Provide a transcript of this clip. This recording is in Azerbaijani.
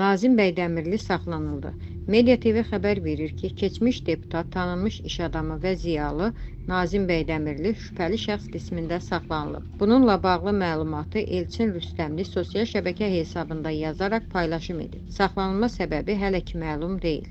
Nazim Bəydəmirli saxlanıldı. Media TV xəbər verir ki, keçmiş deputat, tanınmış iş adamı və ziyalı Nazim Bəydəmirli şübhəli şəxs qismində saxlanılıb. Bununla bağlı məlumatı Elçin Rüstəmli sosial şəbəkə hesabında yazaraq paylaşım edib. Saxlanılma səbəbi hələ ki məlum deyil.